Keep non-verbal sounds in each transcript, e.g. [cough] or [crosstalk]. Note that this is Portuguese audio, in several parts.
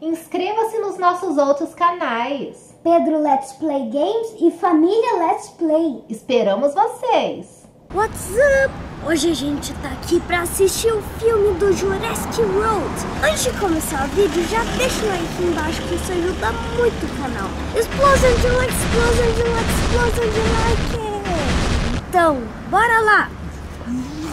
inscreva-se nos nossos outros canais. Pedro Let's Play Games e Família Let's Play. Esperamos vocês! What's up? Hoje a gente tá aqui pra assistir o filme do Jurassic World. Antes de começar o vídeo, já deixa o like aqui embaixo que isso ajuda muito o canal. Explosão de like, explosão de like, explosão de like. Então, bora lá!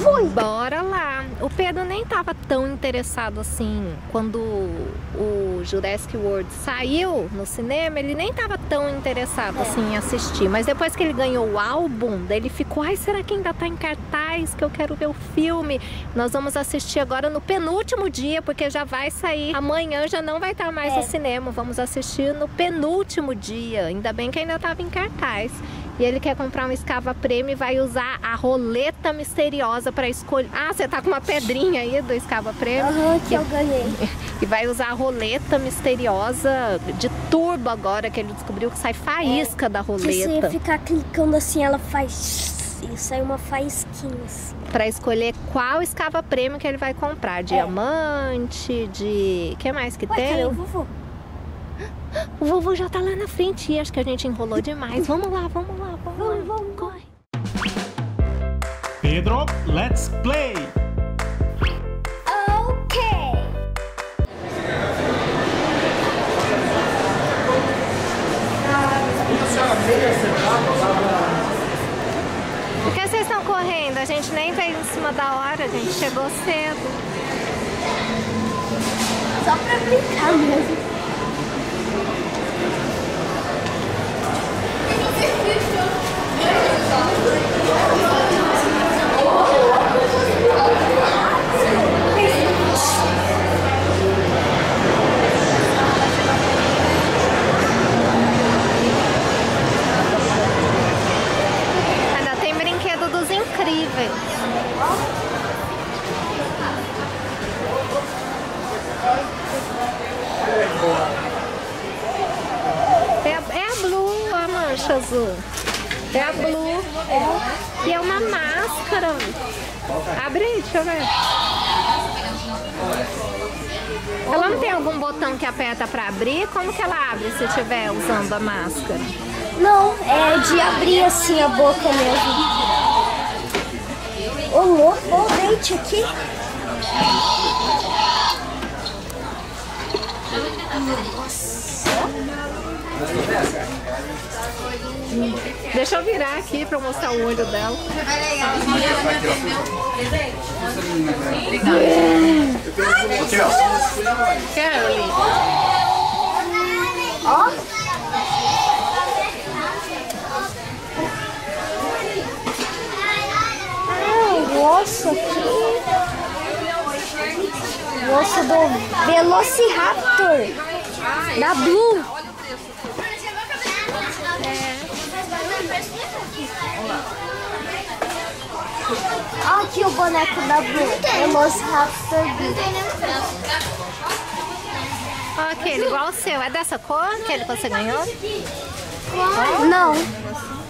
Fui! Bora lá! O Pedro nem estava tão interessado assim quando o Jurassic World saiu no cinema, ele nem estava tão interessado assim em assistir. Mas depois que ele ganhou o álbum, ele ficou, ai, será que ainda tá em cartaz? Que eu quero ver o filme. Nós vamos assistir agora no penúltimo dia, porque já vai sair. Amanhã já não vai estar mais é. no cinema. Vamos assistir no penúltimo dia. Ainda bem que ainda estava em cartaz. E ele quer comprar um escava prêmio e vai usar a roleta misteriosa para escolher. Ah, você tá com uma pedrinha aí do escava prêmio? Aham, que eu ganhei. [laughs] E vai usar a roleta misteriosa de turbo agora, que ele descobriu que sai faísca é, da roleta. Se você ficar clicando assim, ela faz. E sai uma faísquinha assim. Pra escolher qual escava prêmio que ele vai comprar. É. Diamante, é. de. O que mais que Ué, tem? Cadê o vovô? [gasps] O vovô já tá lá na frente e acho que a gente enrolou demais. [laughs] Vamos lá, vamos lá, vamos, vamos lá. Vamos, corre. Pedro, let's play! Por que vocês estão correndo? A gente nem veio em cima da hora, a gente chegou cedo. Só pra brincar mesmo. Ainda É, é a Blue, a mancha azul. É a Blue. E é uma máscara. Abre aí, deixa eu ver. Ela não tem algum botão que aperta pra abrir? Como que ela abre se estiver usando a máscara? Não, é de abrir assim a boca mesmo. Ô louco, olha o dente aqui. Deixa eu virar aqui pra mostrar o olho dela. Carolyn. Ó. Ah, o osso aqui. O osso do Velociraptor. Da Blue. Olha aqui o boneco da Blue. Velociraptor Blue. Ó, aquele igual o seu. É dessa cor? Que você ganhou? Não,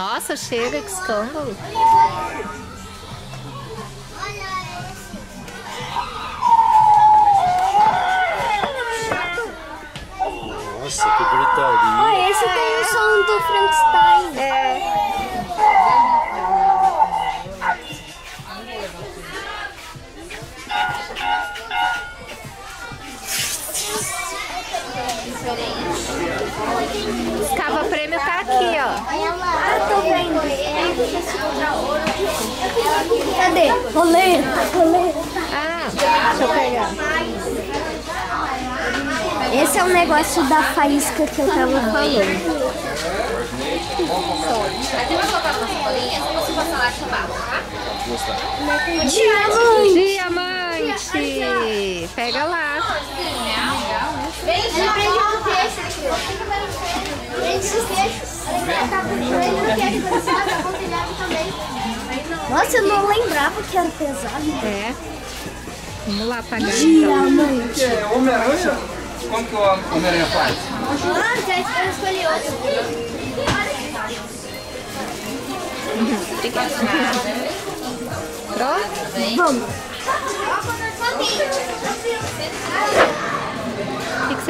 Nossa, chega, que escândalo. Nossa, que gritaria. Ah, esse tem o som do Frankenstein. É. Escava prêmio tá aqui, ó. Tô vendo. Cadê? Roleta, roleta. Ah, deixa eu pegar. Esse é o negócio da faísca que eu tava falando. Aqui vai colocar as bolinhas, você passar lá de baixo, tá? Diamante! Diamante! Pega lá. Bem, já prende o peixe aqui. Nossa, eu não lembrava que era pesado. É. Vamos lá tá apagar. Diamante. Então. É Homem-Aranha? Como que o Homem-Aranha faz? Ah, eu escolhi outro. Obrigada. Pronto? Vamos.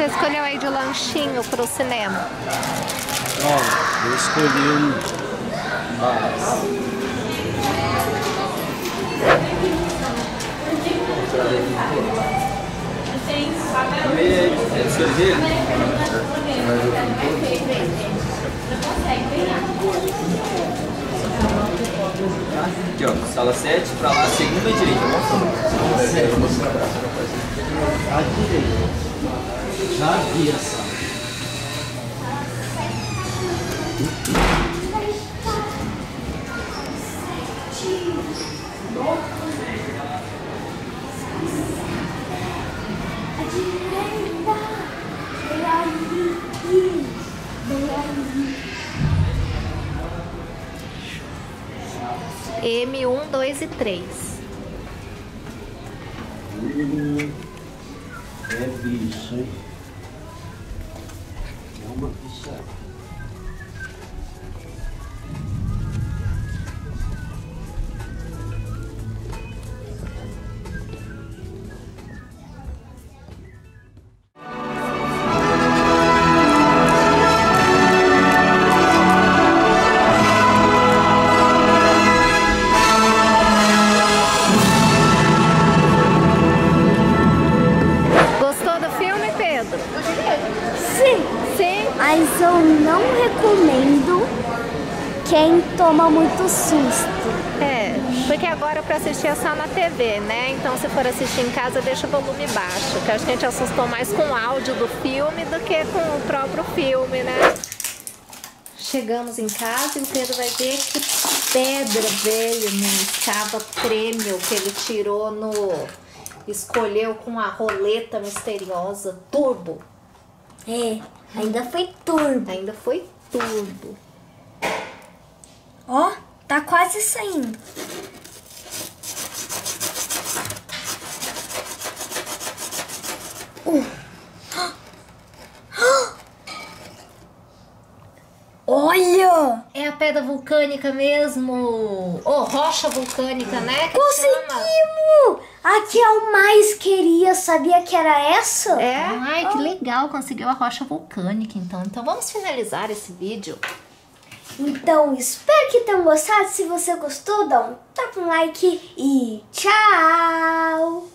O você escolheu aí de lanchinho pro cinema? Ó, eu escolhi um. Aqui ó, sala 7, pra lá, segunda direita. À direita. Já vi essa. A direita. Vem ali. M1, 2 e 3. É bicho, hein? Uma bicha. Gostou do filme, Pedro? Sim. Sim. Mas eu não recomendo quem toma muito susto. É, porque agora pra assistir é só na TV, né? Então se for assistir em casa, deixa o volume baixo, que acho que a gente assustou mais com o áudio do filme do que com o próprio filme, né? Chegamos em casa e o Pedro vai ver que pedra veio no escava prêmio que ele tirou no. Escolheu com a roleta misteriosa turbo. É, ainda foi turbo. Ainda foi turbo. Ó, tá quase saindo. Olha! É a pedra vulcânica mesmo. Ou rocha vulcânica, né? que chama. Conseguimos! A que eu mais queria, sabia que era essa? É? Ai, que legal, conseguiu a rocha vulcânica então. Então vamos finalizar esse vídeo. Então, espero que tenham gostado. Se você gostou, dá um tapa um like e tchau!